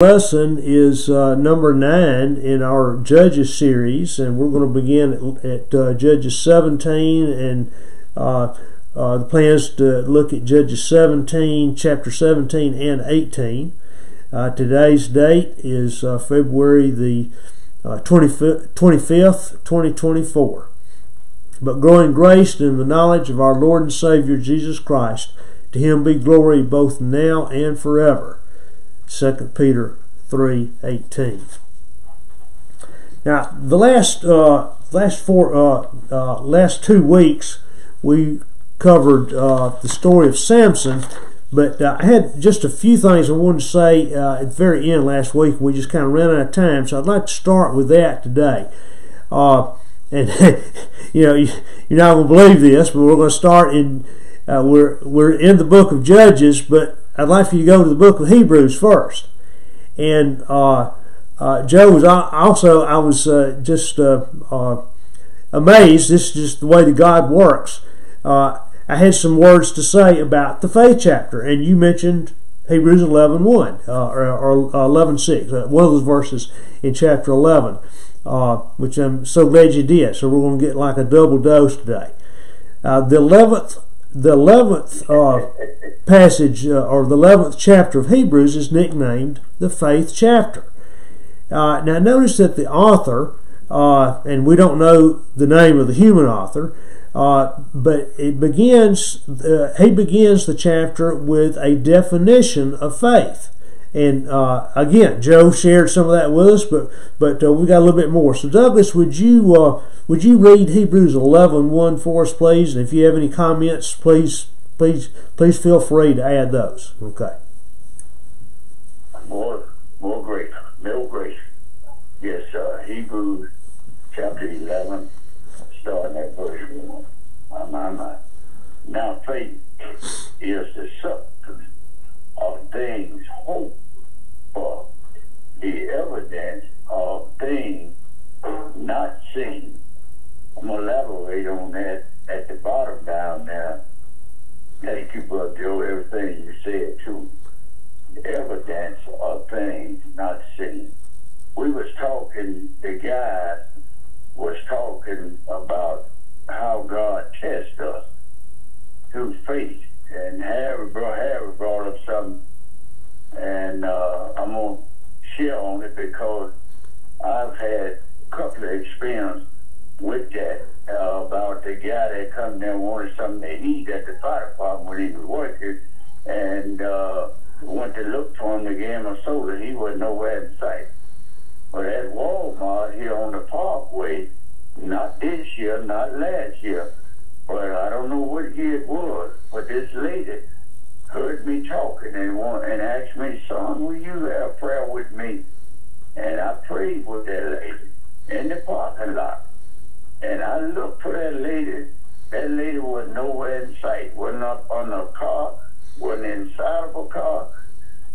lesson is uh, number nine in our Judges series, and we're going to begin at, at uh, Judges 17. And uh, uh the plan is to look at Judges 17, chapter 17 and 18. Uh, today's date is uh, February the 25th, 25th, 2024. But growing grace in the knowledge of our Lord and Savior Jesus Christ, to Him be glory both now and forever. 2 Peter 3:18. Now, the last uh, last four uh, uh, last two weeks we covered uh, the story of Samson, but uh, I had just a few things I wanted to say uh, at the very end last week. We just kind of ran out of time, so I'd like to start with that today. and you know, you're not going to believe this, but we're going to start in we're we're in the book of Judges, but I'd like for you to go to the book of Hebrews first. And uh, uh, Joe was also, I was uh, just uh, uh, amazed. This is just the way that God works. Uh, I had some words to say about the faith chapter, and you mentioned Hebrews 11 1, or, or 11 6, one of those verses in chapter 11, which I'm so glad you did. So we're going to get like a double dose today. the 11th the 11th uh, passage uh, or the 11th chapter of Hebrews is nicknamed the faith chapter. Uh, now, notice that the author, uh, and we don't know the name of the human author, uh, but it begins. Uh, he begins the chapter with a definition of faith. And uh, again, Joe shared some of that with us, but but uh, we got a little bit more. So Douglas, would you uh, would you read Hebrews 11, 1 for us, please? And if you have any comments, please please please feel free to add those. Okay. More more grace, middle grace. Yes, uh, Hebrews chapter 11, starting at verse 1. My, my, my. Now faith is the substance of things hoped for, the evidence of things not seen. I'm going to elaborate on that at the bottom down there. Thank you, Brother Joe, everything you said too. The evidence of things not seen. We was talking, the guy was talking about how God tests us through faith and Harry brought, Harry brought up something, and uh, I'm to share on it because I've had a couple of experience with that uh, about the guy that come there and wanted something to eat at the fire department when he was working, and uh, went to look for him to give him a soda. He wasn't nowhere in sight. But at Walmart here on the Parkway, not this year, not last year, but I don't know what year it was. But this lady heard me talking and want, and asked me, "Son, will you have prayer with me?" And I prayed with that lady in the parking lot. And I looked for that lady. That lady was nowhere in sight. wasn't up on a car. wasn't inside of a car.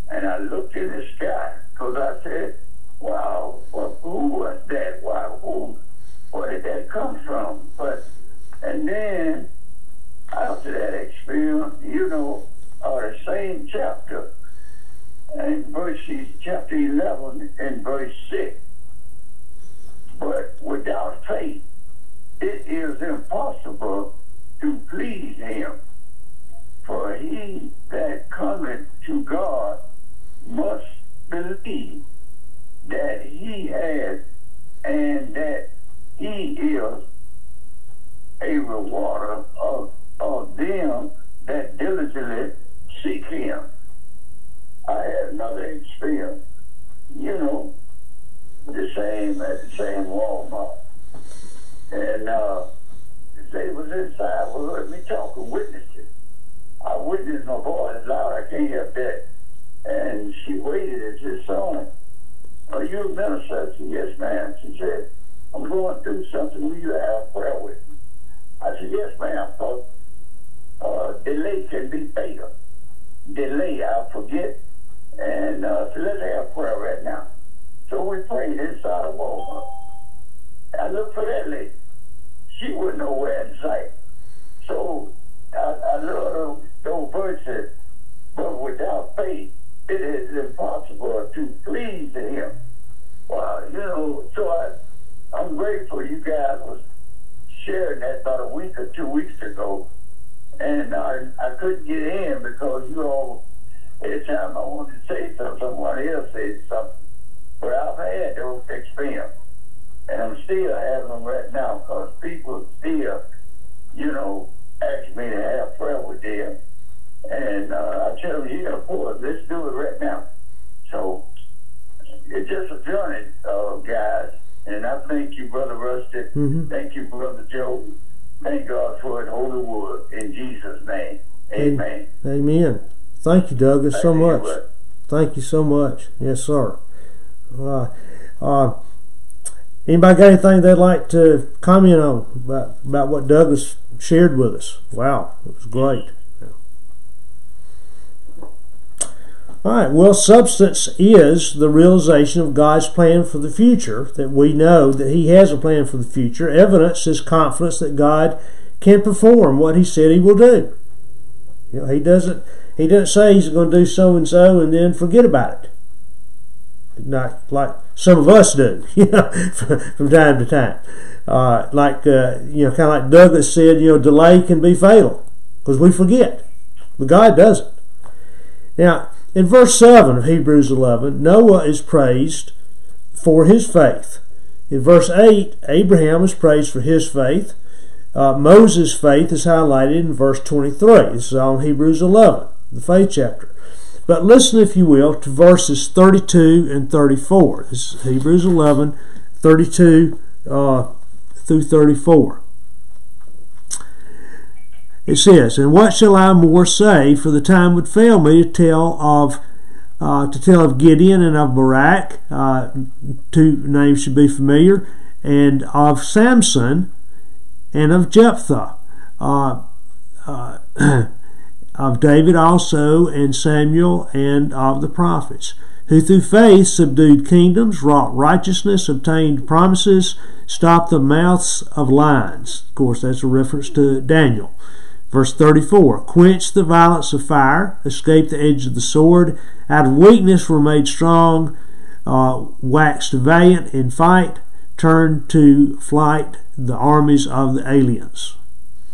And I looked in the sky because I said, "Wow, well, who was that? Why, who? Where did that come from?" But and then after that experience, you know, uh, the same chapter, in verses chapter 11 and verse 6. But without faith, it is impossible to please him. For he that cometh to God must believe that he has and that he is a rewarder of, of them that diligently seek him. I had another experience, you know, the same at the same Walmart. And uh, they was inside, well, heard me talk. talking, witnesses. I witnessed my voice loud, I can't help that. And she waited and said, son, are you a minister? I said, yes, ma'am. She said, I'm going through something. Will you have prayer with me? I said, yes, ma'am, because uh, delay can be fatal. Delay, I'll forget. And uh, so let's have prayer right now. So we prayed inside of Walmart. I looked for that lady. She was nowhere in sight. So I, I looked those verses, but without faith, it it is impossible to please him. Well, you know, so I, I'm grateful you guys was sharing that about a week or two weeks ago, and I, I couldn't get in because you all, every time I wanted to say something, someone else said something. But I've had those experiences, and I'm still having them right now because people still, you know, ask me to have prayer with them. And uh, I tell them, yeah, boy, let's do it right now. So it's just a journey, uh, guys. And I thank you, Brother Rusty. Mhm. Thank you, Brother Joe. Thank God for it, holy word. In Jesus' name, amen. Amen. Thank you, Douglas, so much. Thank you so much. Yes, sir. Uh, uh, anybody got anything they'd like to comment on about, about what Douglas shared with us? Wow, it was great. All right, well, substance is the realization of God's plan for the future, that we know that He has a plan for the future. Evidence is confidence that God can perform what He said He will do. You know, He doesn't He doesn't say He's going to do so and so and then forget about it. Not like some of us do, you know, from time to time. Uh, like uh, you know, kind of like Douglas said, you know, delay can be fatal because we forget, but God doesn't. Now, in verse 7 of Hebrews 11, Noah is praised for his faith. In verse 8, Abraham is praised for his faith. Uh, Moses' faith is highlighted in verse 23. This is on Hebrews 11, the faith chapter. But listen, if you will, to verses 32 and 34. This is Hebrews 11, 32 uh, through 34. It says, "And what shall I more say? For the time would fail me to tell of uh, to tell of Gideon and of Barak. Uh, two names should be familiar, and of Samson and of Jephthah, uh, uh of David also, and Samuel, and of the prophets." Who through faith subdued kingdoms, wrought righteousness, obtained promises, stopped the mouths of lions. Of course, that's a reference to Daniel. Verse 34 Quench the violence of fire, escape the edge of the sword, out of weakness were made strong, uh, waxed valiant in fight, turned to flight the armies of the aliens.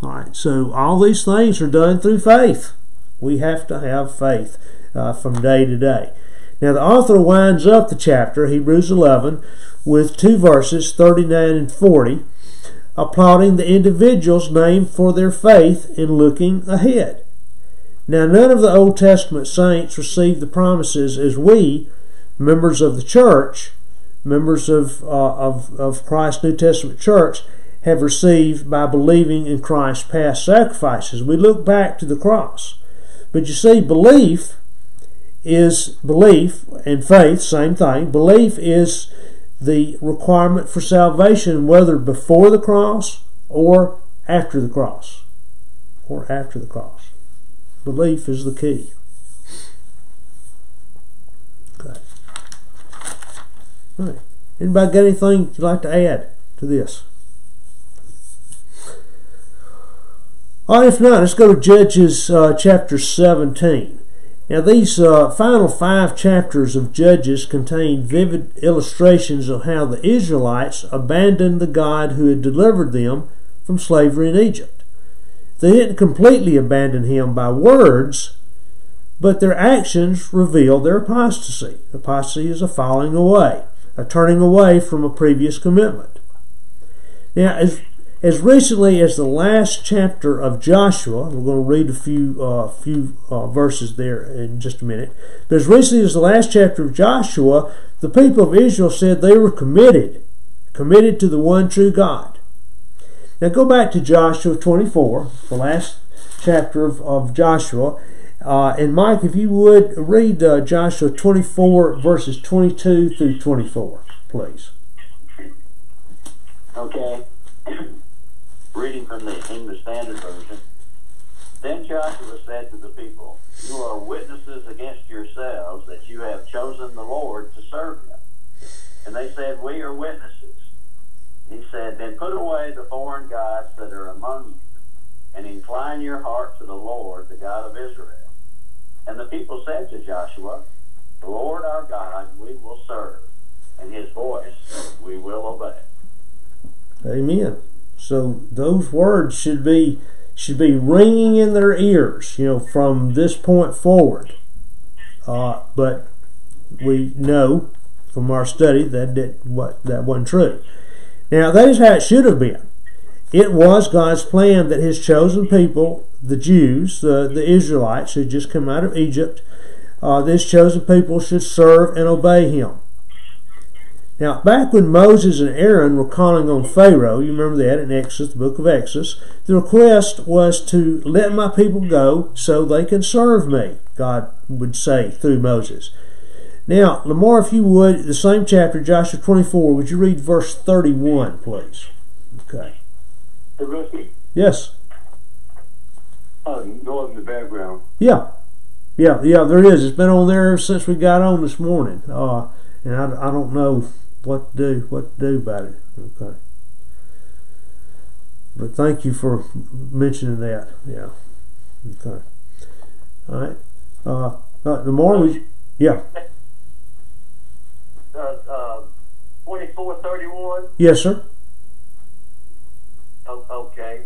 All right, so all these things are done through faith. We have to have faith uh, from day to day. Now, the author winds up the chapter, Hebrews 11, with two verses, 39 and 40 applauding the individuals named for their faith in looking ahead. Now, none of the Old Testament saints received the promises as we, members of the church, members of, uh, of, of Christ's New Testament church, have received by believing in Christ's past sacrifices. We look back to the cross. But you see, belief is belief and faith, same thing. Belief is the requirement for salvation, whether before the cross or after the cross. Or after the cross. Belief is the key. Okay. All right. Anybody got anything you'd like to add to this? All right, if not, let's go to Judges uh, chapter 17. Now, these uh, final five chapters of Judges contain vivid illustrations of how the Israelites abandoned the God who had delivered them from slavery in Egypt. They didn't completely abandon him by words, but their actions revealed their apostasy. Apostasy is a falling away, a turning away from a previous commitment. Now, as as recently as the last chapter of Joshua, we're going to read a few uh, few uh, verses there in just a minute. But as recently as the last chapter of Joshua, the people of Israel said they were committed, committed to the one true God. Now go back to Joshua 24, the last chapter of, of Joshua. Uh, and Mike, if you would read uh, Joshua 24, verses 22 through 24, please. Okay. Reading from the English Standard Version. Then Joshua said to the people, You are witnesses against yourselves that you have chosen the Lord to serve him. And they said, We are witnesses. He said, Then put away the foreign gods that are among you, and incline your heart to the Lord, the God of Israel. And the people said to Joshua, The Lord our God we will serve, and his voice we will obey. Amen. So those words should be should be ringing in their ears, you know, from this point forward. Uh, but we know from our study that that what that wasn't true. Now that is how it should have been. It was God's plan that His chosen people, the Jews, the, the Israelites who just come out of Egypt, uh, this chosen people should serve and obey Him. Now, back when Moses and Aaron were calling on Pharaoh, you remember that in Exodus, the book of Exodus, the request was to let my people go so they can serve me, God would say through Moses. Now, Lamar, if you would, the same chapter, Joshua 24, would you read verse 31, please? Okay. Hey, Rusty, Yes. uh, noise in the background. Yeah. Yeah, yeah, there is. It's been on there since we got on this morning. Uh, and I, I don't know what to do, what to do about it. Okay. But thank you for mentioning that. Yeah. Okay. All right. Uh, uh, the more we, yeah. Uh, uh, 2431. Yes, sir. Oh, okay.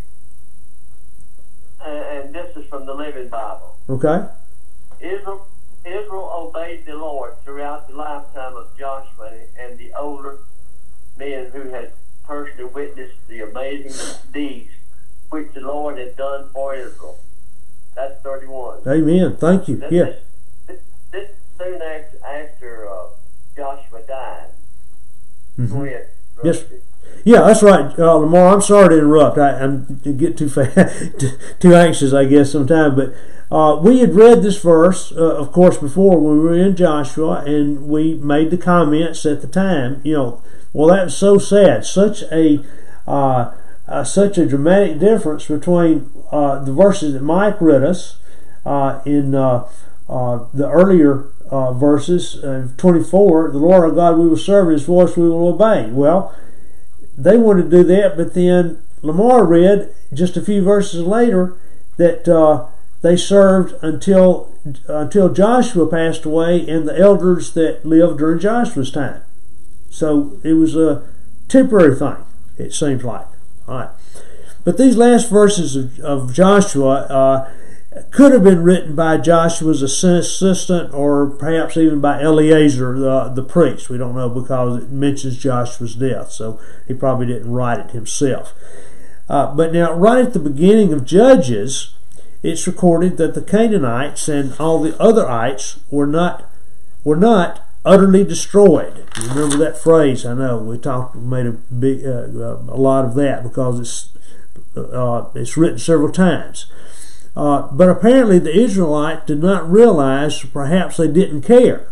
And, and this is from the Living Bible. Okay. Israel, Israel obeyed the Lord throughout the lifetime of Joshua and the older men who had personally witnessed the amazing deeds which the Lord had done for Israel. That's 31. Amen. Thank you. This, Yeah. this, this, soon after, after uh, Joshua died. Go Mhm. ahead. Yes. Yeah, that's right, uh, Lamar. I'm sorry to interrupt. I, I'm to get too fast, too anxious, I guess, sometimes. But uh, we had read this verse, uh, of course, before when we were in Joshua, and we made the comments at the time. You know, well, that's so sad. Such a uh, uh, such a dramatic difference between uh, the verses that Mike read us uh, in the earlier verses, uh, 24. The Lord our God we will serve; His voice we will obey. Well they wanted to do that, but then Lamar read just a few verses later that they served until until Joshua passed away and the elders that lived during Joshua's time. So it was a temporary thing. It seems like. All right, but these last verses of, of Joshua. Uh, could have been written by Joshua's assistant or perhaps even by Eleazar, the, the priest. We don't know because it mentions Joshua's death, so he probably didn't write it himself. Uh, but now, right at the beginning of Judges, it's recorded that the Canaanites and all the otherites were not were not utterly destroyed. You remember that phrase? I know we talked, made a big, uh, a lot of that because it's uh, it's written several times. Uh, but apparently, the Israelites did not realize, perhaps they didn't care,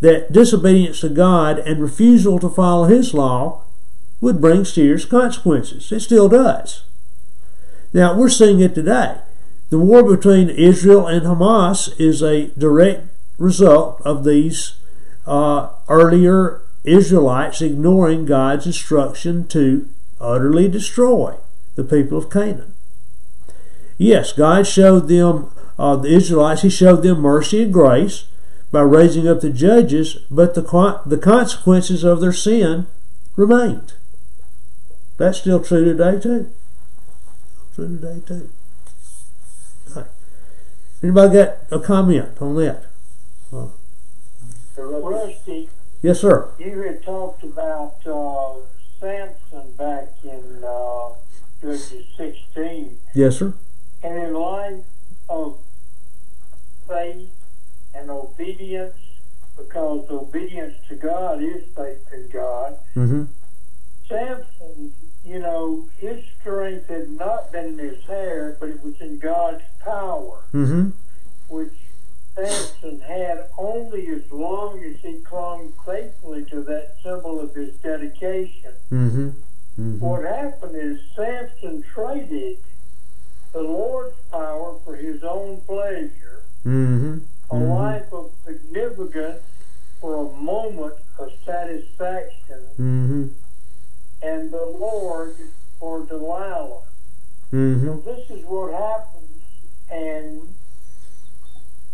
that disobedience to God and refusal to follow His law would bring serious consequences. It still does. Now, we're seeing it today. The war between Israel and Hamas is a direct result of these uh, earlier Israelites ignoring God's instruction to utterly destroy the people of Canaan. Yes, God showed them, uh, the Israelites, He showed them mercy and grace by raising up the judges, but the, the consequences of their sin remained. That's still true today, too. True today, too. Right. Anybody got a comment on that? Uh, Rusty, yes, sir. you had talked about uh, Samson back in uh, Judges 16. Yes, sir. And in light of faith and obedience, because obedience to God is faith in God, Mm-hmm. Samson, you know, his strength had not been in his hair, but it was in God's power, Mm-hmm. which Samson had only as long as he clung faithfully to that symbol of his dedication. Mm-hmm. Mm-hmm. What happened is Samson traded the Lord's power for his own pleasure, Mm-hmm. a Mhm. life of significance for a moment of satisfaction, Mm-hmm. and the Lord for Delilah. So Mm-hmm. this is what happens, and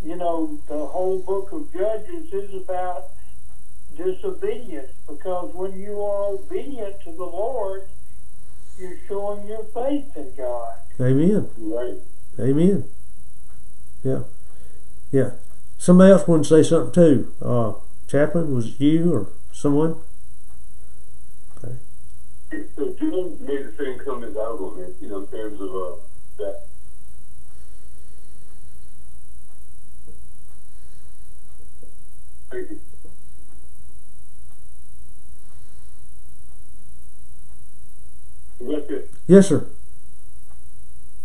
you know, the whole book of Judges is about disobedience because when you are obedient to the Lord, you're showing your faith in God. Amen. Right. Amen. Yeah. Yeah. Somebody else wanted to say something too. Uh, Chaplain, was it you or someone? So Jim made the same comment I was going to you know, in terms of uh, that. Thank you. Yes, sir. Yes, sir.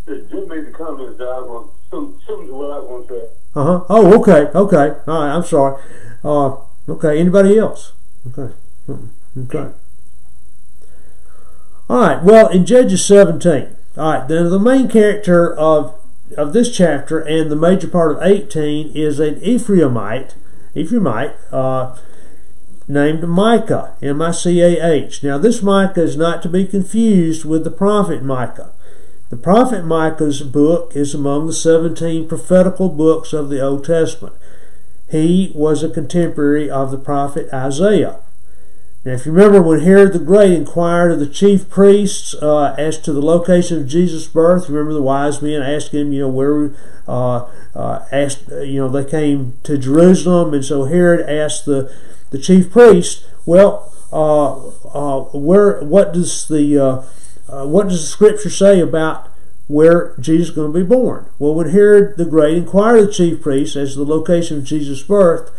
Jim made the comment that I want some some to what I want to say. Uh huh. Oh, okay. Okay. All right. I'm sorry. Uh, okay. Anybody else? Okay. Okay. All right. Well, in Judges 17. All right. Then the main character of of this chapter and the major part of 18 is an Ephraimite, Ephraimite, uh, named Micah, M-I-C-A-H. Now, this Micah is not to be confused with the prophet Micah. The prophet Micah's book is among the 17 prophetical books of the Old Testament. He was a contemporary of the prophet Isaiah. Now, if you remember when Herod the Great inquired of the chief priests uh, as to the location of Jesus' birth, remember the wise men asked him, you know, where, uh, uh, asked, you know, they came to Jerusalem, and so Herod asked the, the chief priest, well, uh, uh, where, what does the, uh, uh, what does the scripture say about where Jesus is going to be born? Well, when Herod the Great inquired of the chief priests as to the location of Jesus' birth,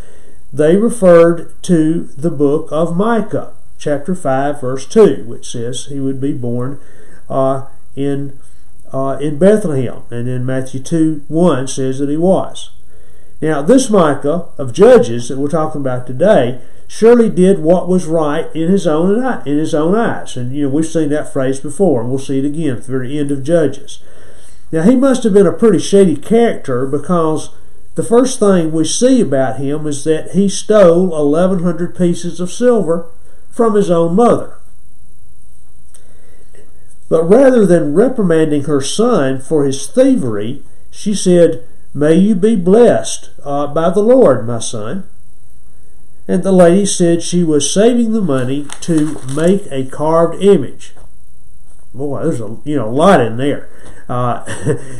they referred to the book of Micah, chapter 5, verse 2, which says he would be born uh, in, uh, in Bethlehem. And then Matthew 2 1 says that he was. Now, this Micah of Judges that we're talking about today surely did what was right in his own in his own eyes. And you know, we've seen that phrase before, and we'll see it again at the very end of Judges. Now, he must have been a pretty shady character because the first thing we see about him is that he stole 1,100 pieces of silver from his own mother. But rather than reprimanding her son for his thievery, she said, May you be blessed uh, by the Lord, my son. And the lady said she was saving the money to make a carved image. Boy, there's a you know a lot in there. Uh,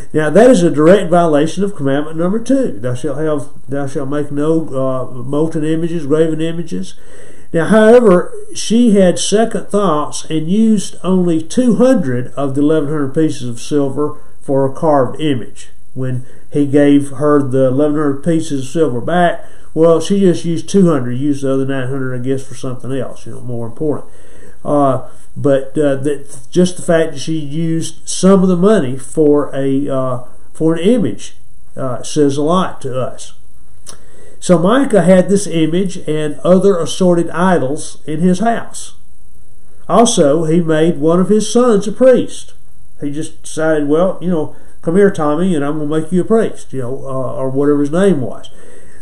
now that is a direct violation of commandment number two. Thou shalt have thou shalt make no uh, molten images, graven images. Now, however, she had second thoughts and used only 200 of the 1100 pieces of silver for a carved image. When he gave her the 1100 pieces of silver back, well, she just used 200, used the other 900, I guess, for something else, you know, more important. Uh, but uh, that just the fact that she used some of the money for a uh, for an image uh, says a lot to us. So Micah had this image and other assorted idols in his house. Also, he made one of his sons a priest. He just decided, well, you know, come here, Tommy, and I'm going to make you a priest, you know, uh, or whatever his name was.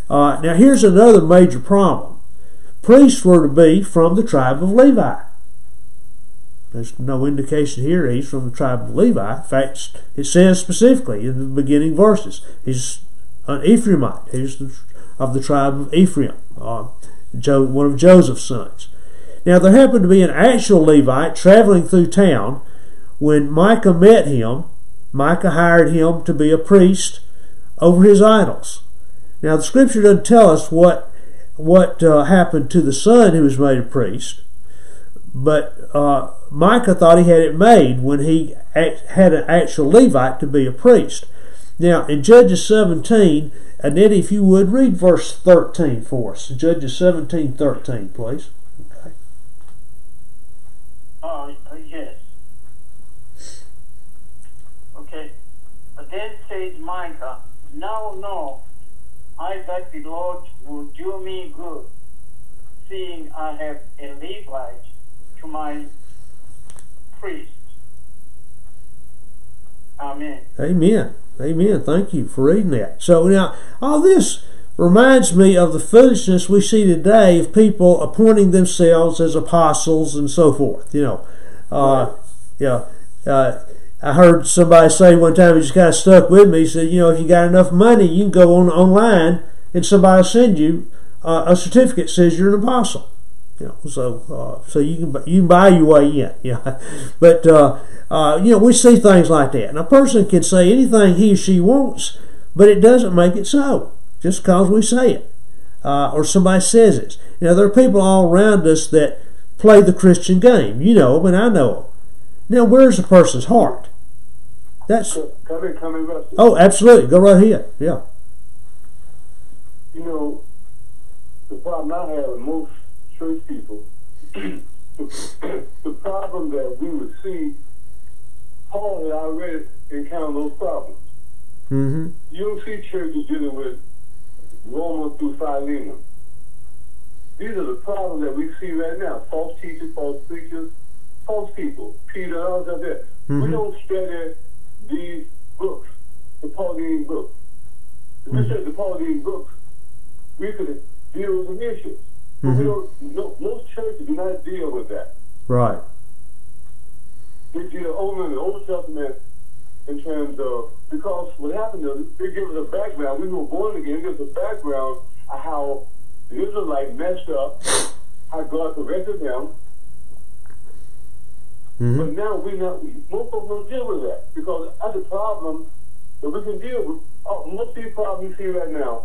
Uh, now, here's another major problem. Priests were to be from the tribe of Levi. There's no indication here he's from the tribe of Levi. In fact, it says specifically in the beginning verses he's an Ephraimite. He's of the tribe of Ephraim, uh, one of Joseph's sons. Now, there happened to be an actual Levite traveling through town. When Micah met him, Micah hired him to be a priest over his idols. Now, the scripture doesn't tell us what what uh, happened to the son who was made a priest, but uh, Micah thought he had it made when he had an actual Levite to be a priest. Now, in Judges 17, Annette, if you would, read verse 13 for us. Judges 17, 13, please. Okay. Oh, yes. Okay. Then said Micah, Now, no, I that the Lord will do me good, seeing I have a Levite to my priest. Amen. Amen. Amen. Thank you for reading that. So now, all this reminds me of the foolishness we see today of people appointing themselves as apostles and so forth. You know, uh, yeah. Uh, I heard somebody say one time, it just kind of stuck with me. He said, you know, if you got enough money, you can go on online and somebody will send you uh, a certificate says you're an apostle. You know, so uh, so you can you can buy your way in. Yeah, but uh, uh, you know we see things like that, and a person can say anything he or she wants, but it doesn't make it so just because we say it uh, or somebody says it. You know, there are people all around us that play the Christian game. You know them, and I know them. Now, where's the person's heart? That's Come in, come in, Rusty. oh, absolutely. Go right ahead. Yeah. You know, the problem I have most church people, the, the problem that we would see, Paul had already encountered those problems. Mm-hmm. You don't see churches dealing with Romans through Philemon. These are the problems that we see right now. False teachers, false preachers, false people. Peter, others out there. We Mhm. don't study these books, the Pauline books. If we study the Pauline books, we could deal with the issues. We Mhm. don't, no, most churches do not deal with that. Right. They deal only in the Old Testament in terms of, because what happened is, they give us a background. We were born again, they give us a background of how the Israelites messed up, how God corrected them. Mm-hmm. But now we not, we, most of them don't deal with that because that's a problem that we can deal with. Oh, most of these problems you see right now,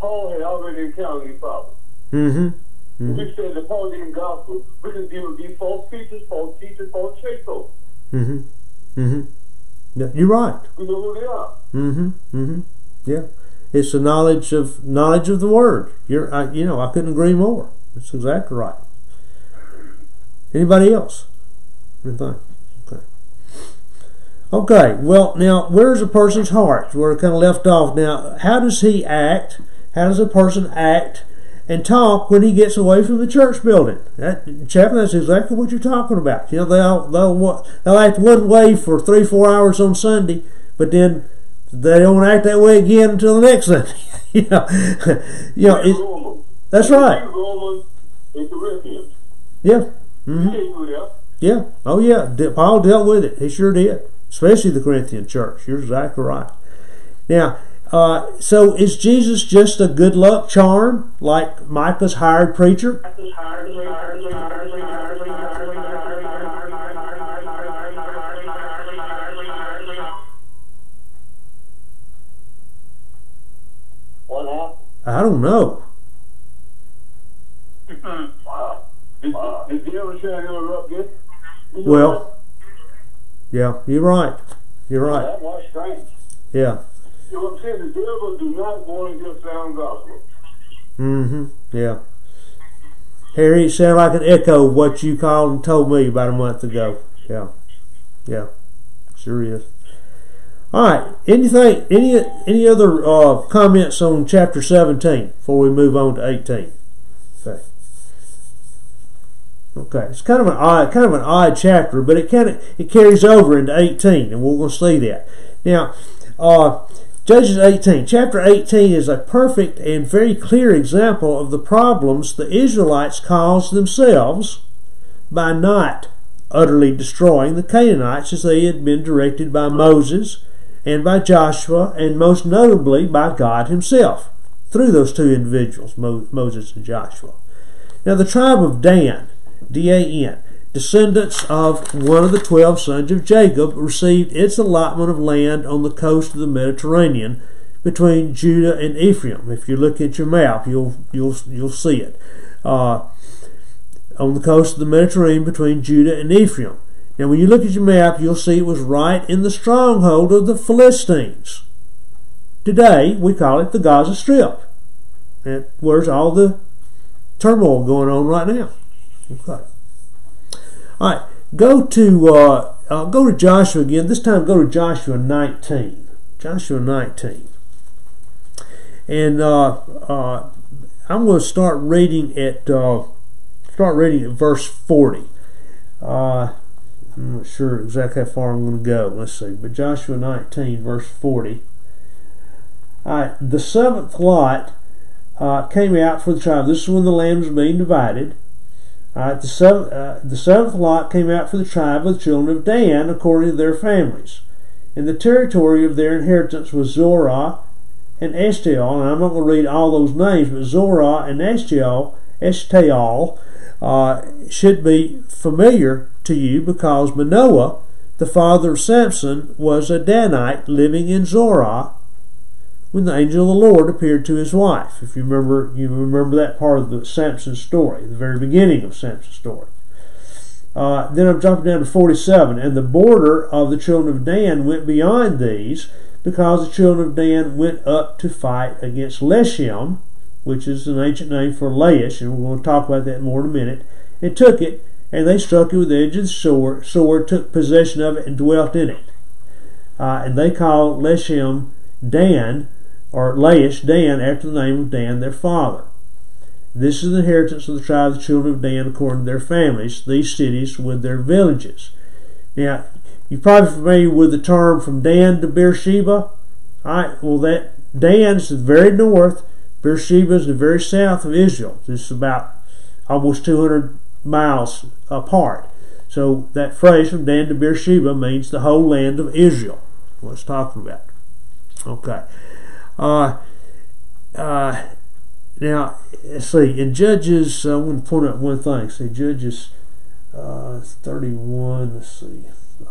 Paul had already encountered these problems. Mm-hmm. If we said the Pauline gospel, we can with these false preachers, false teachers, false folks. Mm-hmm. Mm-hmm. Yeah, you're right. We know who they are. Mm-hmm. Mm-hmm. Yeah. It's the knowledge of knowledge of the word. You're, I, you know, I couldn't agree more. That's exactly right. Anybody else? Anything? Okay. Okay. Well, now, where's a person's heart? We're kind of left off. Now, how does he act? How does a person act and talk when he gets away from the church building? That, Chaplain, that's exactly what you're talking about. You know, they'll they'll they'll act one way for three, four hours on Sunday, but then they don't act that way again until the next Sunday. you know, you know, it, that's right. Romans and Corinthians. Yeah. hmm You can't do that. Yeah. Oh, yeah. Paul dealt with it. He sure did. Especially the Corinthian church. You're exactly right. Now, uh, so is Jesus just a good luck charm like Micah's hired preacher? What? I don't know. Wow. Did, did the devil try to interrupt this? You know Well, yeah, you're right. You're right. That was strange. Yeah. You know what I'm saying? The devil do not want to hear sound gospel. Mm-hmm. Yeah. Harry, it sounded like an echo of what you called and told me about a month ago. Yeah. Yeah. Sure is. All right. Anything? Any any other uh, comments on chapter seventeen before we move on to eighteen? Okay. Okay. It's kind of an odd, kind of an odd chapter, but it kind of it carries over into eighteen, and we're going to see that. Now, uh, Judges 18. Chapter 18 is a perfect and very clear example of the problems the Israelites caused themselves by not utterly destroying the Canaanites as they had been directed by Moses and by Joshua, and most notably by God Himself through those two individuals, Mo- Moses and Joshua. Now, the tribe of Dan, D A N, descendants of one of the twelve sons of Jacob, received its allotment of land on the coast of the Mediterranean between Judah and Ephraim. If you look at your map, you'll you'll you'll see it. Uh, on the coast of the Mediterranean between Judah and Ephraim. Now, when you look at your map, you'll see it was right in the stronghold of the Philistines. Today, we call it the Gaza Strip. And where's all the turmoil going on right now? Okay. All right, go to uh, uh, go to Joshua again. This time, go to Joshua 19. Joshua 19, and uh, uh, I'm going to start reading at uh, start reading at verse 40. Uh, I'm not sure exactly how far I'm going to go. Let's see, but Joshua 19, verse 40. All right, the seventh lot came out for the tribe. This is when the land was being divided. The, seventh, uh, the seventh lot came out for the tribe of the children of Dan according to their families. And the territory of their inheritance was Zorah and Eshtaol. And I'm not going to read all those names, but Zorah and Eshtaol, Eshtaol uh, should be familiar to you because Manoah, the father of Samson, was a Danite living in Zorah when the angel of the Lord appeared to his wife. If you remember, you remember that part of the Samson story, the very beginning of Samson's story. Uh, then I'm jumping down to 47. And the border of the children of Dan went beyond these because the children of Dan went up to fight against Leshem, which is an ancient name for Laish, and we're going to talk about that more in a minute, and took it, and they struck it with the edge of the sword, sword took possession of it, and dwelt in it. Uh, and they called Leshem Dan, or Laish Dan, after the name of Dan, their father. This is the inheritance of the tribe of the children of Dan according to their families, these cities with their villages. Now, you're probably familiar with the term from Dan to Beersheba. Alright, well that Dan is the very north, Beersheba is the very south of Israel. It's about almost 200 miles apart. So that phrase from Dan to Beersheba means the whole land of Israel. Let's talk about. Okay. Uh, uh, now, see, in Judges, I want to point out one thing. See, Judges uh, 31, let's see.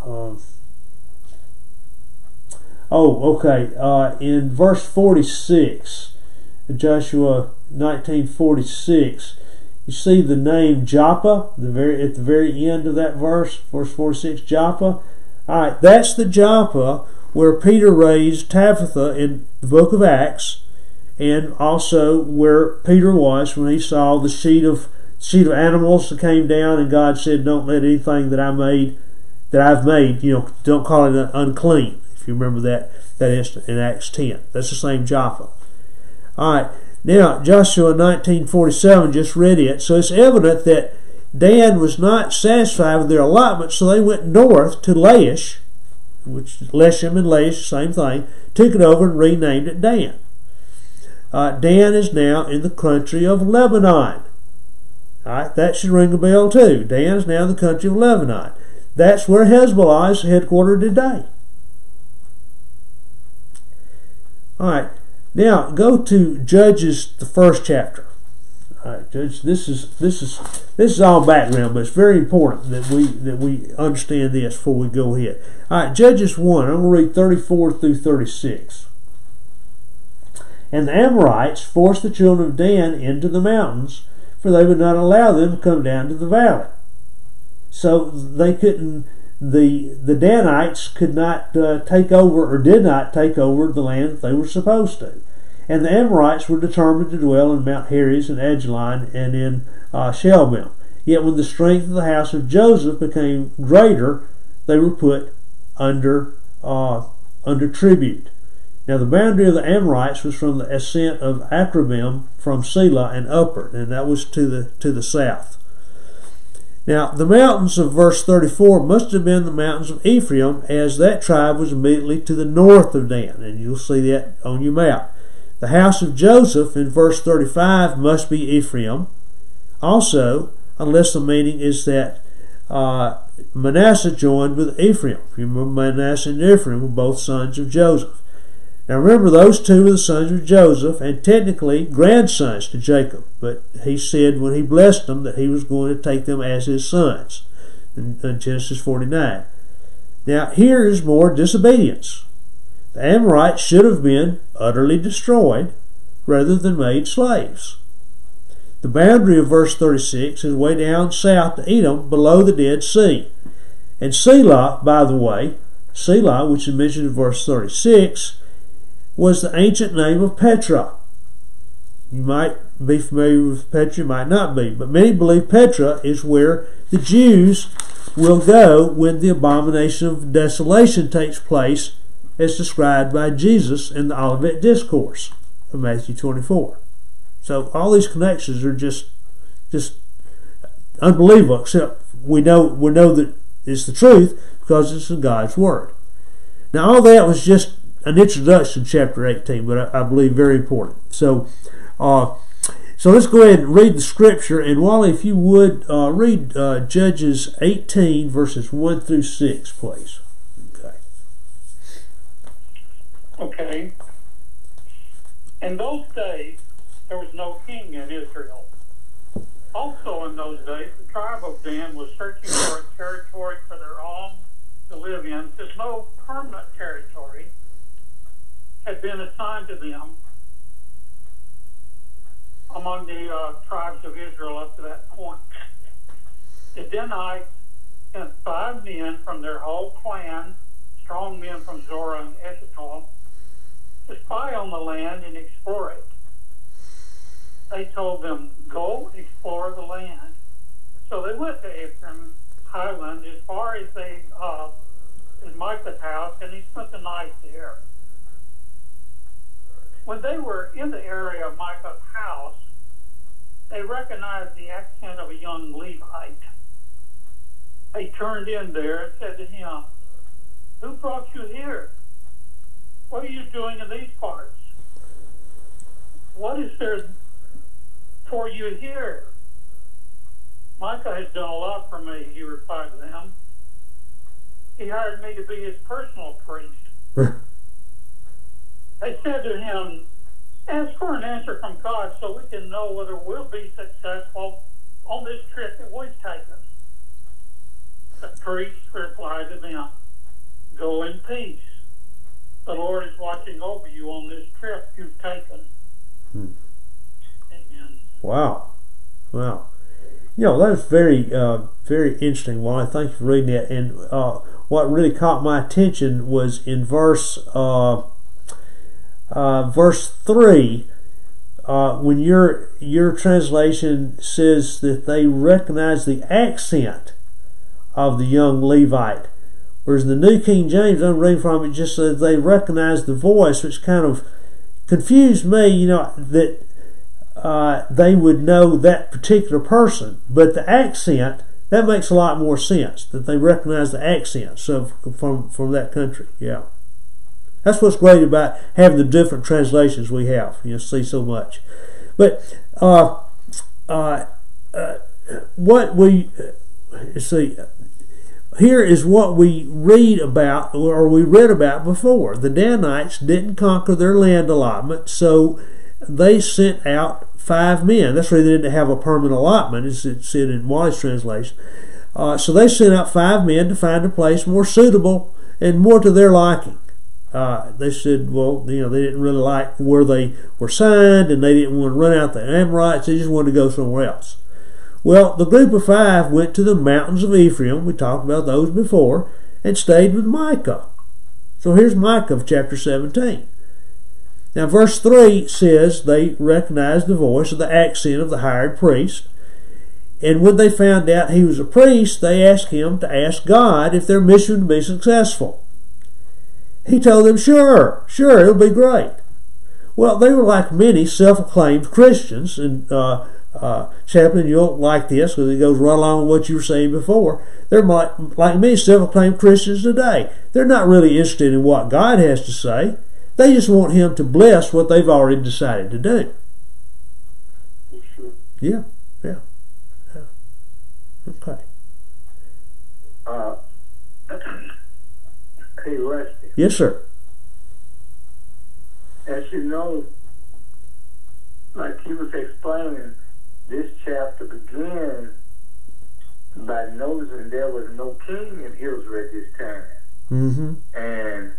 Um, oh, okay. Uh, in verse 46, Joshua 1946, you see the name Joppa the very at the very end of that verse, verse 46, Joppa. All right, that's the Joppa where Peter raised Tabitha in the book of Acts and also where Peter was when he saw the sheet of sheet of animals that came down, and God said, "Don't let anything that I made, that I've made, you know, don't call it unclean." If you remember that that instant in Acts ten, that's the same Joppa. All right, now Joshua nineteen forty seven just read it, so it's evident that Dan was not satisfied with their allotment, so they went north to Laish, which Leshem and Laish, same thing, took it over and renamed it Dan. Uh, Dan is now in the country of Lebanon. All right, that should ring a bell too. Dan is now in the country of Lebanon. That's where Hezbollah is headquartered today. All right, now go to Judges, the first chapter. All right, Judge, this is this is this is all background, but it's very important that we that we understand this before we go ahead. All right, Judges one. I'm going to read 34 through 36. And the Amorites forced the children of Dan into the mountains, for they would not allow them to come down to the valley. So they couldn't, the, the Danites could not uh, take over, or did not take over, the land that they were supposed to. And the Amorites were determined to dwell in Mount Heres and Ajalon and in uh, Shelbim. Yet when the strength of the house of Joseph became greater, they were put under uh, under tribute. Now the boundary of the Amorites was from the ascent of Akrabim from Selah and upward, and that was to the to the south. Now the mountains of verse 34 must have been the mountains of Ephraim, as that tribe was immediately to the north of Dan, and you'll see that on your map. The house of Joseph in verse 35 must be Ephraim. Also, unless the meaning is that uh, Manasseh joined with Ephraim. Remember Manasseh and Ephraim were both sons of Joseph. Now remember, those two were the sons of Joseph and technically grandsons to Jacob. But he said when he blessed them that he was going to take them as his sons in, in Genesis 49. Now here is more disobedience. The Amorites should have been utterly destroyed rather than made slaves. The boundary of verse 36 is way down south to Edom below the Dead Sea. And Selah, by the way, Selah, which is mentioned in verse 36, was the ancient name of Petra. You might be familiar with Petra, you might not be, but many believe Petra is where the Jews will go when the abomination of desolation takes place, as described by Jesus in the Olivet Discourse of Matthew 24. So all these connections are just just unbelievable. Except we know we know that it's the truth because it's in God's Word. Now all that was just an introduction, chapter 18, but I, I believe very important. So, uh, So let's go ahead and read the scripture. And Wally, if you would, uh, read uh, Judges 18, verses 1 through 6, please. Okay. Okay. In those days, there was no king in Israel. Also, in those days, the tribe of Dan was searching for a territory for their own to live in, since no permanent territory had been assigned to them among the uh, tribes of Israel up to that point. The Danites sent five men from their whole clan, strong men from Zorah and Eshtaol, to spy on the land and explore it. They told them, go explore the land. So they went to Ephraim Highland as far as they, uh, Micah's house, and he spent the night there. When they were in the area of Micah's house, they recognized the accent of a young Levite. They turned in there and said to him, Who brought you here? What are you doing in these parts? What is there for you here? Micah has done a lot for me, he replied to them. He hired me to be his personal priest. they said to him, Ask for an answer from God so we can know whether we'll be successful on this trip that we've taken. The priest replied to them, Go in peace. The Lord is watching over you on this trip you've taken. Hmm. Amen. Wow. Wow. You know, that was very, uh, very interesting, Wally. Thank you for reading that. And uh, what really caught my attention was in verse uh, uh, verse three. Uh, when your your translation says that they recognize the accent of the young Levite, whereas the New King James, I'm reading from it, just says they recognize the voice, which kind of confused me. You know that uh, they would know that particular person, but the accent that makes a lot more sense that they recognize the accents of from from that country. Yeah. That's what's great about having the different translations we have. You see so much. But uh, uh, uh, what we uh, see here is what we read about or we read about before. The Danites didn't conquer their land allotment, so they sent out five men. That's why they didn't have a permanent allotment, as it said in Wally's translation. Uh, so they sent out five men to find a place more suitable and more to their liking uh, they said, well, you know, they didn't really like where they were signed and they didn't want to run out the Amorites. They just wanted to go somewhere else. Well, the group of five went to the mountains of Ephraim. We talked about those before and stayed with Micah. So here's Micah of chapter 17. Now, verse 3 says they recognized the voice of the accent of the hired priest. And when they found out he was a priest, they asked him to ask God if their mission would be successful. He told them, sure, sure, it'll be great. Well, they were like many self-acclaimed Christians, and uh, uh, Chaplain, you don't like this because it goes right along with what you were saying before. They're like, like many self-acclaimed Christians today. They're not really interested in what God has to say. They just want Him to bless what they've already decided to do. Yeah, yeah, yeah. Okay. Uh, hey, Rusty. Yes, sir. As you know, like he was explaining, this chapter begins by noticing there was no king in Israel at this time. Mm-hmm. And,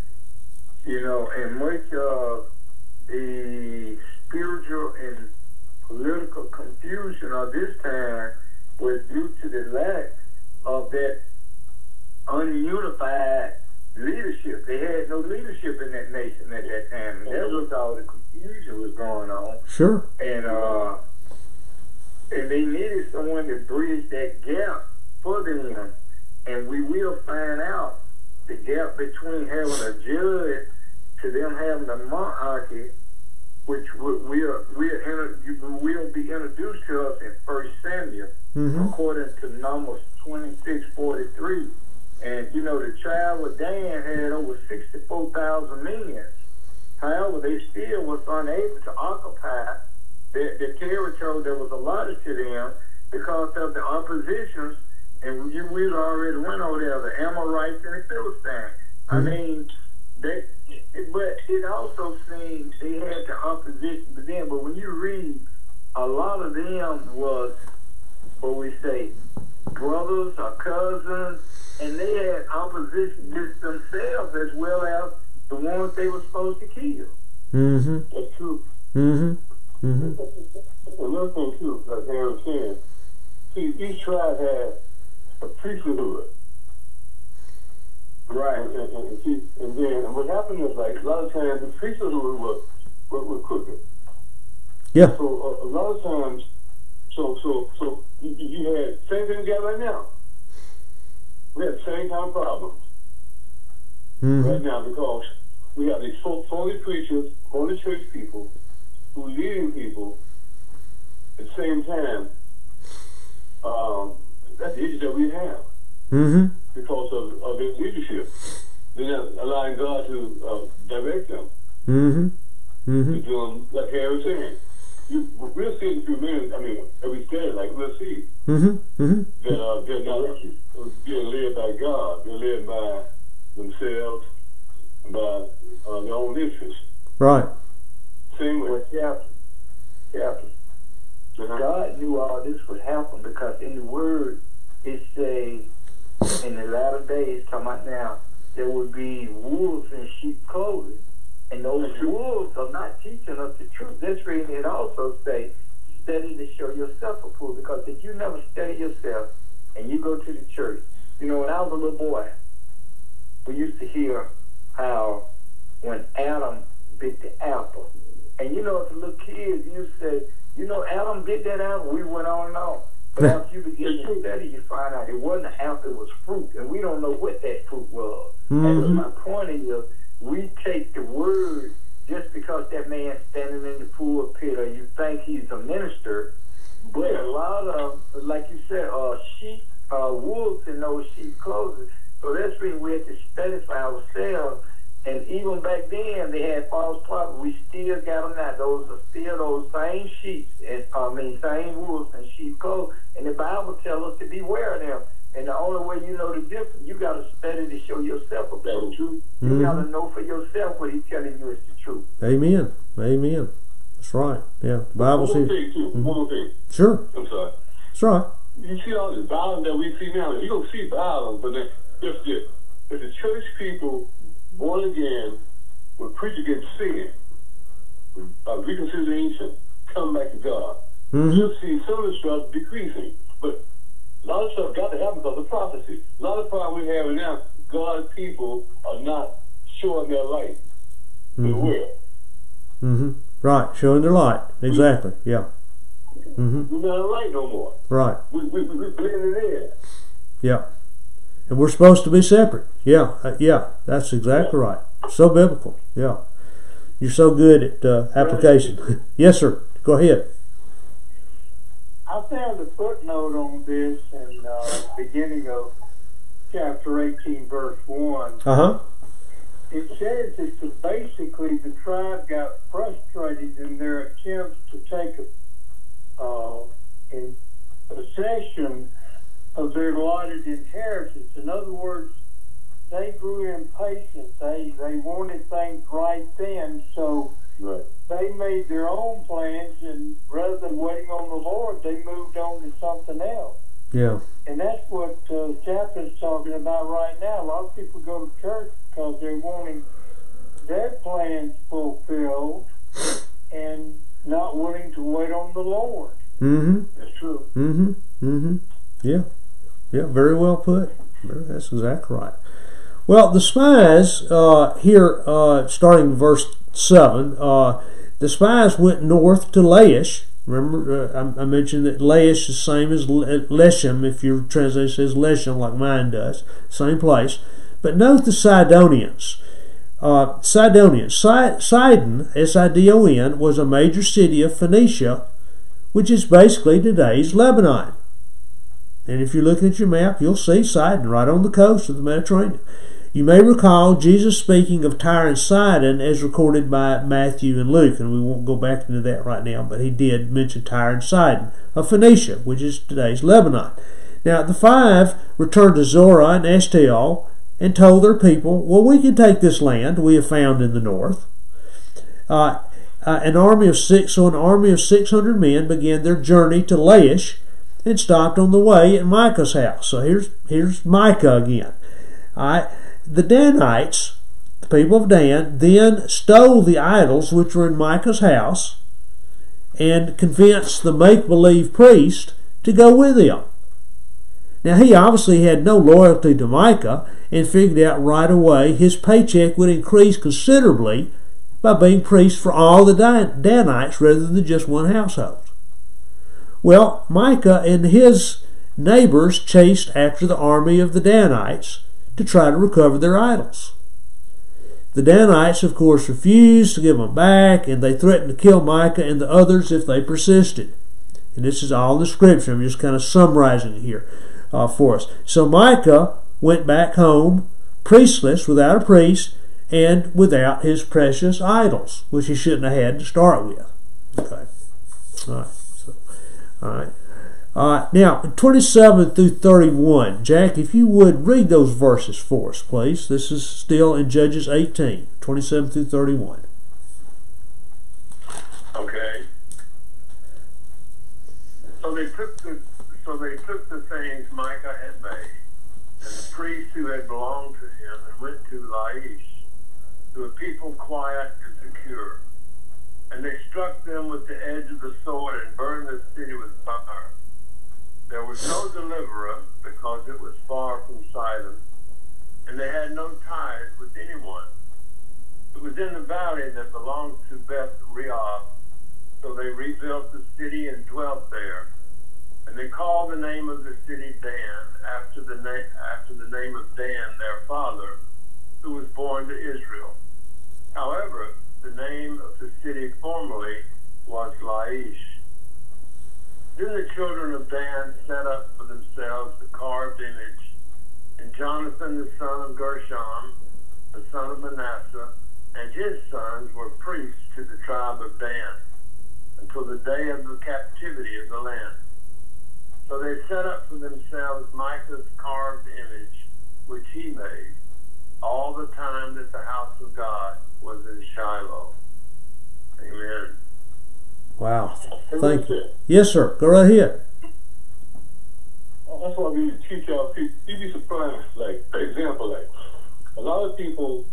you know, and much of the spiritual and political confusion of this time was due to the lack of that ununified leadership. They had no leadership in that nation at that time. And that was all the confusion was going on. Sure. And uh and they needed someone to bridge that gap for them. And we will find out the gap between having a judge to them having a monarchy, which will will will be introduced to us in First Samuel, mm-hmm. according to Numbers twenty six forty three. And, you know, the tribe of Dan had over 64,000 men. However, they still was unable to occupy the, the territory that was allotted to them because of the oppositions, and you, we already went over there, the Amorites and the Philistines. I mean, they, but it also seemed they had the opposition to them. But when you read, a lot of them was, what we say, brothers or cousins, and they had opposition against themselves as well as the ones they were supposed to kill. Mm-hmm. That's true. Mm-hmm. Mm-hmm. Another thing too, like was saying, see, each tribe had a priesthood. Right. And, and, and, see, and then and what happened is like a lot of times the priesthood was was, was crooked. Yeah. So uh, a lot of times, so so so you, you had same thing we got right now. We had the same kind of problems Mm-hmm. right now because we have these phony preachers, phony church people who leading people at the same time. Um, that's the issue that we have Mm-hmm. because of, of his leadership. They're not allowing God to uh, direct them. Mm-hmm. Mm-hmm. They're doing like Harry was saying. You, we'll see in a few minutes. I mean, every day, like we'll see Mm-hmm. Mm-hmm. that uh, they're not being led by God. They're led by themselves, by uh, their own interests. Right. Well, Captain, Captain, Uh-huh. God knew all this would happen because in the Word it say in the latter days, come out now, there would be wolves in sheep clothing. And those wolves are not teaching us the truth. This reading it also say, study to show yourself approved. Because if you never study yourself and you go to the church, you know, when I was a little boy, we used to hear how when Adam bit the apple, and you know, as little kid, you say, you know, Adam bit that apple. We went on and on. But after you begin to study, you find out it wasn't an apple, it was fruit, and we don't know what that fruit was. And Mhm. my point is, we take the word just because that man's standing in the pulpit or you think he's a minister, but a lot of, like you said, uh, sheep, uh, wolves in those sheep clothing. So that's really we have to study for ourselves. And even back then, they had false prophets. We still got them now. Those are still those same sheep, and I mean same wolves and sheep clothes. And the Bible tells us to beware of them. And the only way you know the difference, you got to study to show yourself about the truth. You Mhm. got to know for yourself what He's telling you is the truth. Amen. Amen. That's right. Yeah. The Bible One says. thing, too. One more thing. Sure. I'm sorry. That's right. You see all the violence that we see now. You don't see violence, but then if the, if the church people, born again, would preach against sin, uh, reconciliation, come back to God, Mm-hmm. you'll see some of the stuff decreasing. But a lot of stuff got to happen because of prophecy. A lot of problem we have now, God's people are not showing their light the Mhm. world. Mm-hmm. Right. Showing their light. Exactly. Yeah. Mm-hmm. We're not light no more. Right. We, we, we, we're blending in. Yeah. And we're supposed to be separate. Yeah. Uh, yeah. That's exactly right. So biblical. Yeah. You're so good at uh, application. yes, sir. Go ahead. I found a footnote on this in uh, beginning of chapter 18, verse 1. Uh huh. It says that the, basically the tribe got frustrated in their attempts to take uh, in possession of their allotted inheritance. In other words, they grew impatient. They they wanted things right then, so Right. they made their own plans, and rather than waiting on the Lord, they moved on to something else. Yeah. And that's what uh, is talking about right now. A lot of people go to church because they're wanting their plans fulfilled and not willing to wait on the Lord. Mm-hmm. That's true. Mm-hmm. Mm-hmm. Yeah. Yeah. Very well put. That's exactly right. Well, the spies uh, here, uh, starting in verse seven, uh, the spies went north to Laish. Remember, uh, I, I mentioned that Laish is the same as Leshem. If your translation says Leshem, like mine does, same place. But note the Sidonians. Uh, Sidonians. Sidon, S-I-D-O-N, was a major city of Phoenicia, which is basically today's Lebanon. And if you're looking at your map, you'll see Sidon right on the coast of the Mediterranean. You may recall Jesus speaking of Tyre and Sidon as recorded by Matthew and Luke, and we won't go back into that right now, but he did mention Tyre and Sidon of Phoenicia, which is today's Lebanon. Now, the five returned to Zorah and Eshtaol and told their people, Well, we can take this land we have found in the north. Uh, uh, an army of six, so an army of 600 men began their journey to Laish and stopped on the way at Micah's house. So here's, here's Micah again. All right the Danites, the people of Dan, then stole the idols which were in Micah's house and convinced the make believe priest to go with them. Now, he obviously had no loyalty to Micah and figured out right away his paycheck would increase considerably by being priest for all the Danites rather than just one household. Well, Micah and his neighbors chased after the army of the Danites to try to recover their idols. The Danites, of course, refused to give them back, and they threatened to kill Micah and the others if they persisted. And this is all in the scripture. I'm just kind of summarizing it here uh, for us. So Micah went back home, priestless, without a priest, and without his precious idols, which he shouldn't have had to start with. Okay. All right. All right. Uh, now, 27 through 31. Jack, if you would read those verses for us, please. This is still in Judges 18, 27 through 31. Okay. So they took the so they took the things Micah had made, and the priests who had belonged to him, and went to Laish, to a people quiet and secure. And they struck them with the edge of the sword and burned the city with fire. There was no deliverer because it was far from Sidon, and they had no ties with anyone. It was in the valley that belonged to Beth Rehob, so they rebuilt the city and dwelt there. And they called the name of the city Dan, after the, na- after the name of Dan, their father, who was born to Israel. However, the name of the city formerly was Laish. Then the children of Dan set up for themselves the carved image, and Jonathan the son of Gershom, the son of Manasseh, and his sons were priests to the tribe of Dan until the day of the captivity of the land. So they set up for themselves Micah's carved image, which he made, all the time that the house of God was in Shiloh. Amen. Wow. Thank you. Yes, sir. Go right here. That's why I mean to teach our people. You'd be surprised, like, for example, like, a lot of people,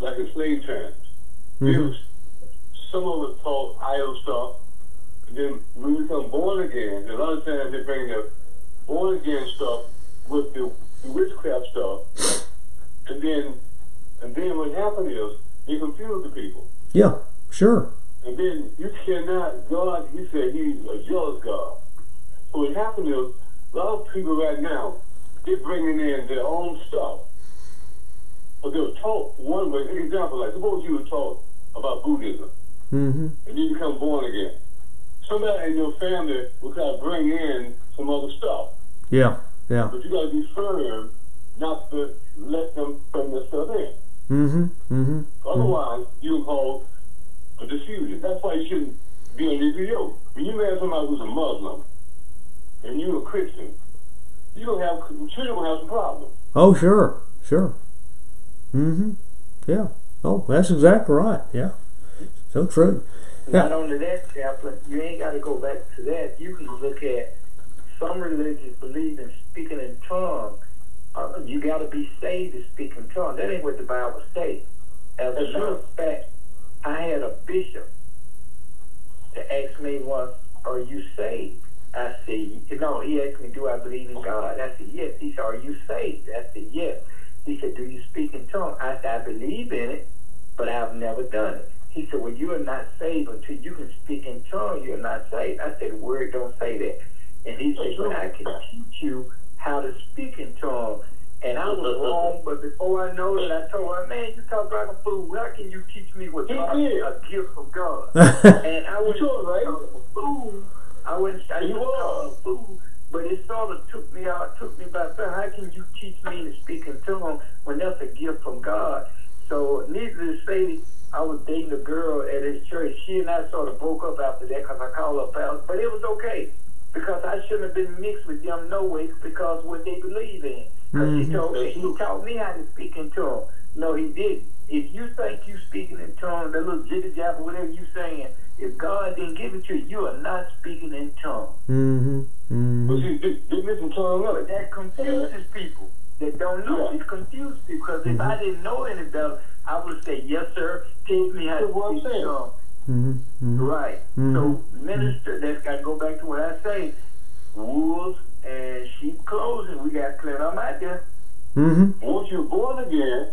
like in slave times, mm-hmm. some of us taught idol stuff, and then when we become born again, a lot of times they bring the born again stuff with the, the witchcraft stuff, and then, and then what happened is, he confused the people. Yeah, sure. And then you cannot, God, he said he's a jealous God. So what happened is, a lot of people right now, they're bringing in their own stuff. But they were taught one way. An example, like, suppose you were taught about Buddhism, mm-hmm. and you become born again. Somebody in your family will kind of bring in some other stuff. Yeah, yeah. But you got to be firm not to let them bring the stuff in. Mm-hmm, mm-hmm. Otherwise, mm-hmm. you call a diffusion. That's why you shouldn't be on this yoke. When you marry somebody who's a Muslim and you're a Christian, you don't have children will have some problems. Oh sure, sure. Mm-hmm. Yeah. Oh, that's exactly right. Yeah. So true. Not only that, chaplain, you ain't got to go back to that. You can look at some religions believe in speaking in tongues. Uh, you got to be saved to speak in tongues. That ain't what the Bible says. As a matter of fact, I had a bishop to ask me once, "Are you saved?" I said, "No." He asked me, "Do I believe in God?" I said, "Yes." He said, "Are you saved?" I said, "Yes." He said, "Do you speak in tongues?" I said, "I believe in it, but I've never done it." He said, "Well, you are not saved until you can speak in tongues. You're not saved." I said, "The word don't say that." And he said, "But I can teach you how to speak in tongues." And I was wrong, but before I know it, I told her, man, you talk like a fool. How can you teach me what God, a gift from God? and I was sure, right? a fool. I wouldn't I you call a fool. but it sort of took me out, took me back. So how can you teach me to speak in tongues when that's a gift from God? So needless to say, I was dating a girl at his church. She and I sort of broke up after that because I called her pastor, but it was okay because I shouldn't have been mixed with them no way because what they believe in. Because he told me, he taught me how to speak in tongues. No, he didn't. If you think you speaking in tongues, that little jibby jabber, whatever you saying, if God didn't give it to you, you are not speaking in tongues. Mm-hmm. But Mm-hmm. see, they, they missing tongue up. But that confuses people that don't know. Yeah. It confuses people because if I didn't know any better, I would say, yes, sir, teach me how That's to speak saying. tongues. Mm-hmm. Right. Mhm. So minister, that's got to go back to what I say. Wolves and sheep clothing, we got to clear them out there. Mm-hmm. Once you're born again,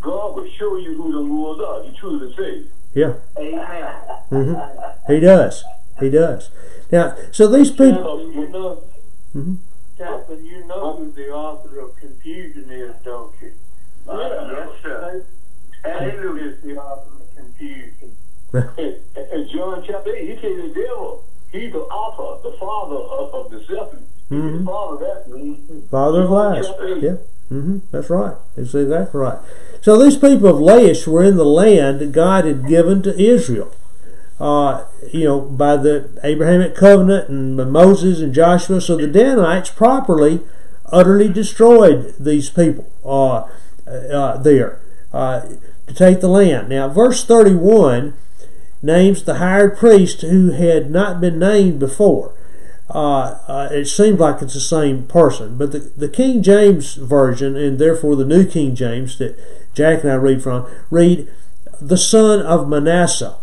God will show you who the wolves are. You truly saved. Yeah. Amen. Mm-hmm. He does. He does. Now, so these people. Because, you know, Mhm. Captain, you know who the author of confusion is, don't you? Yes, sir. Hallelujah. is the author of confusion. In, in John chapter 8, he said the devil, he's the author, the father of, of deception. Mhm. the father of that. Father of lies. Yeah. Mm-hmm. That's right. That's exactly right. So these people of Laish were in the land that God had given to Israel. Uh, you know, by the Abrahamic covenant and by Moses and Joshua. So the Danites properly, utterly destroyed these people uh, uh, there uh, to take the land. Now, verse 31 names the hired priest who had not been named before. Uh, uh, it seems like it's the same person, but the, the King James version, and therefore the New King James that Jack and I read from, read the son of Manasseh.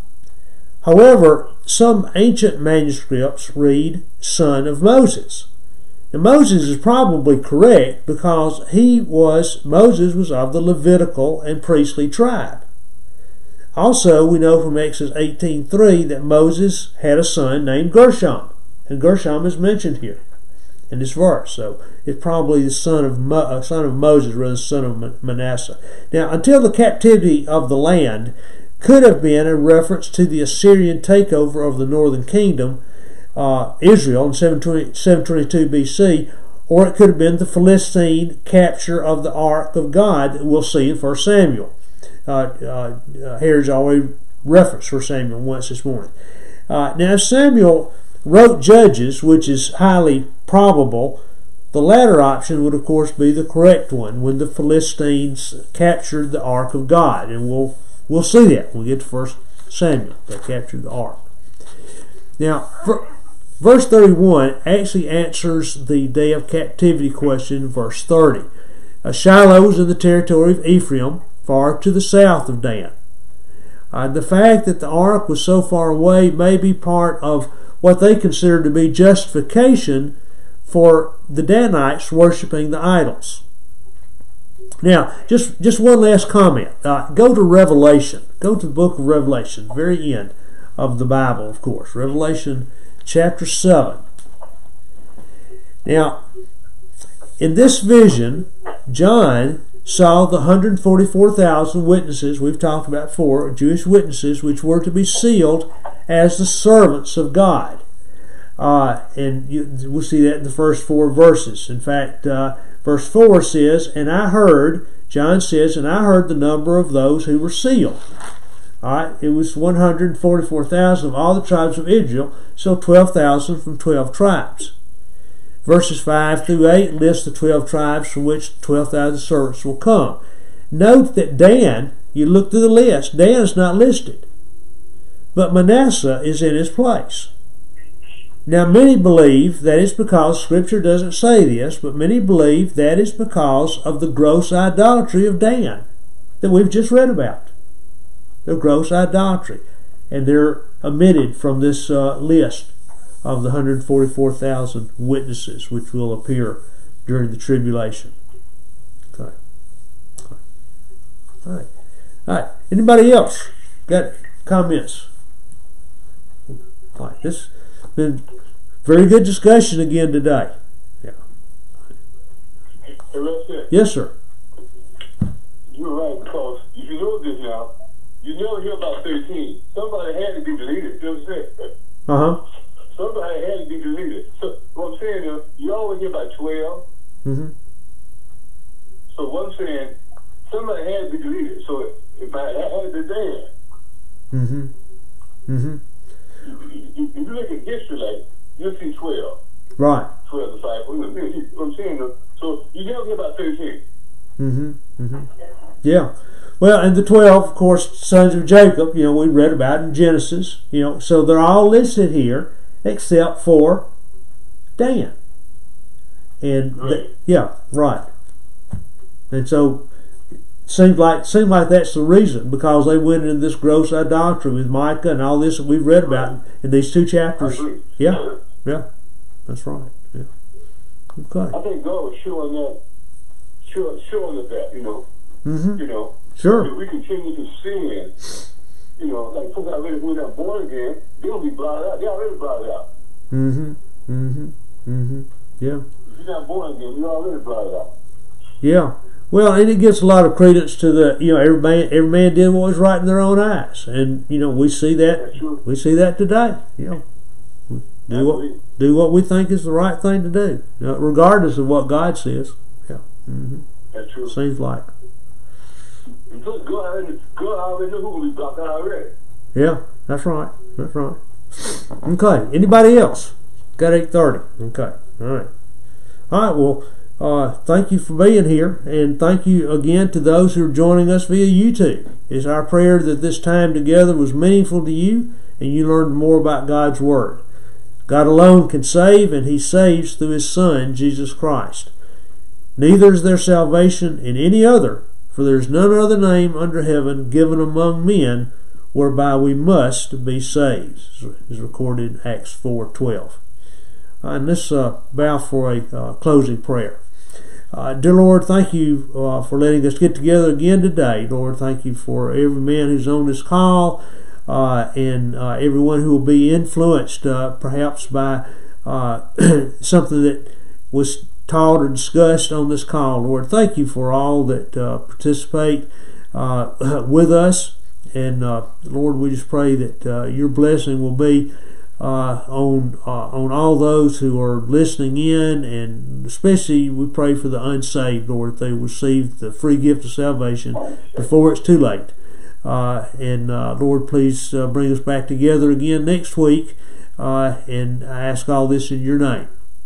However, some ancient manuscripts read son of Moses. Now, Moses is probably correct because he was Moses was of the Levitical and priestly tribe. Also, we know from Exodus 18:3 that Moses had a son named Gershom, and Gershom is mentioned here in this verse. So it's probably the son of Mo, uh, son of Moses rather than son of Manasseh. Now, until the captivity of the land could have been a reference to the Assyrian takeover of the northern kingdom, uh, Israel, in 720, 722 BC, or it could have been the Philistine capture of the Ark of God that we'll see in 1 Samuel. Uh, uh, uh, Harry's already referenced 1 Samuel once this morning. Uh, now, Samuel wrote Judges, which is highly probable. The latter option would, of course, be the correct one when the Philistines captured the Ark of God, and we'll we'll see that when we get to First Samuel. They captured the Ark. Now, ver- verse 31 actually answers the day of captivity question verse 30. Uh, Shiloh is in the territory of Ephraim, far to the south of Dan. Uh, the fact that the ark was so far away may be part of what they consider to be justification for the Danites worshiping the idols. Now, just just one last comment. Uh, go to Revelation. Go to the book of Revelation, very end of the Bible, of course. Revelation chapter seven. Now, in this vision, John saw the 144,000 witnesses we've talked about before, Jewish witnesses, which were to be sealed as the servants of God. Uh, and you, we'll see that in the first four verses. In fact, uh, verse 4 says, And I heard, John says, and I heard the number of those who were sealed. All right, it was 144,000 of all the tribes of Israel, so 12,000 from 12 tribes. Verses 5 through 8 list the 12 tribes from which 12,000 servants will come. Note that Dan, you look through the list, Dan is not listed, but Manasseh is in his place. Now, many believe that is because Scripture doesn't say this, but many believe that is because of the gross idolatry of Dan that we've just read about. The gross idolatry. And they're omitted from this uh, list of the 144,000 witnesses which will appear during the tribulation. Okay. All right. All right. Anybody else got comments? All right. This has been very good discussion again today. Yeah. Hey, Yes, sir. you're right, because if you know this now, you never hear about 13. Somebody had to be deleted, say. Uh huh. Somebody had to be deleted. So what I'm saying is, you always hear about 12. hmm So what I'm saying, somebody had to be deleted. So if I, I had to be Dan. hmm hmm If you look at history, like, you'll see 12. Right. 12 disciples. You know what I'm saying? So you never hear about 13. hmm hmm Yeah. Well, and the 12, of course, sons of Jacob, you know, we read about in Genesis, you know, so they're all listed here except for Dan. And th- yeah, right. And so seems like seems like that's the reason because they went into this gross idolatry with Micah and all this that we've read about in these two chapters. Yeah, yeah, that's right. Yeah. Okay. I think God was showing that, showing, showing us that, you know, hmm you know. Sure. If we continue to sin, you know, like folks already who are not born again, they'll be blotted out. They already blotted out. Mm-hmm. Mm-hmm. Mm-hmm. Yeah. If you're not born again, you're already blotted out. Yeah. Well, and it gives a lot of credence to the you know every man every man did what was right in their own eyes, and you know we see that we see that today. You know, do Absolutely. what do what we think is the right thing to do, you know, regardless of what God says. Yeah, mm-hmm. That's true. seems like. Out already. Yeah, that's right. That's right. Okay. Anybody else? Got eight thirty. Okay. All right. All right. Well, uh, thank you for being here, and thank you again to those who are joining us via YouTube. It's our prayer that this time together was meaningful to you, and you learned more about God's Word. God alone can save, and He saves through His Son, Jesus Christ. Neither is there salvation in any other, for there is none other name under heaven given among men whereby we must be saved, is recorded in Acts 4.12. Uh, and let's uh, bow for a uh, closing prayer. Uh, dear Lord, thank you uh, for letting us get together again today. Lord, thank you for every man who's on this call and everyone who will be influenced perhaps by something that was taught or discussed on this call. Lord, thank you for all that uh, participate uh, with us. And uh, Lord, we just pray that uh, your blessing will be uh, on uh, on all those who are listening in, and especially we pray for the unsaved, Lord, that they receive the free gift of salvation before it's too late. And Lord, please bring us back together again next week. And I ask all this in your name.